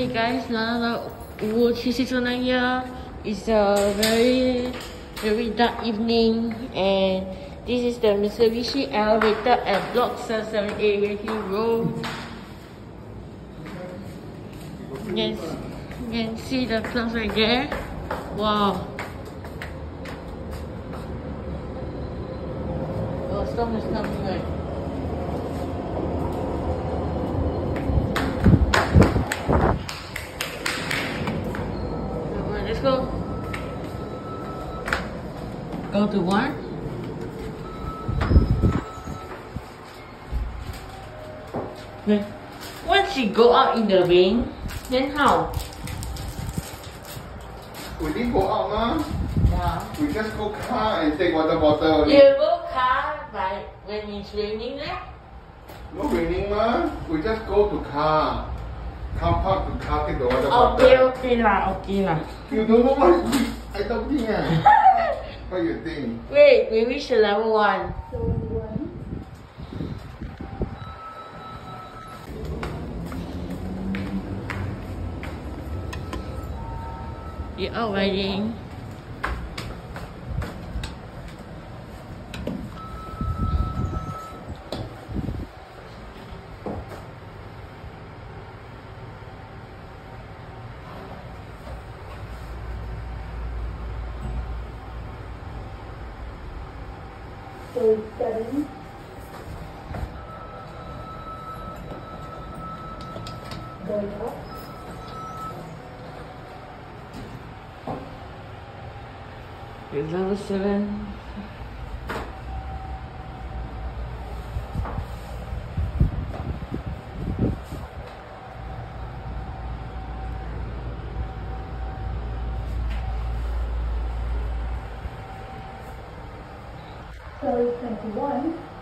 Hey guys, now here. It's a very, very dark evening and this is the Mitsubishi elevator at block 77A Redhill Road. Yes, you can see the clouds right there. Wow. Oh, storm is coming right. Let's go. Go to one. Okay. Once you go out in the rain, then how? We didn't go out, ma. Yeah. We just go car and take water bottle. You go car by when it's raining, eh? No raining, ma. We just go to car. Car to car take the water Okay, bottle. okay lah, okay lah. You don't know what I talking ah. what you think? Wait, we reach the level one. You're out riding. thirty-seven. Going up. It's level seven. So twenty-one.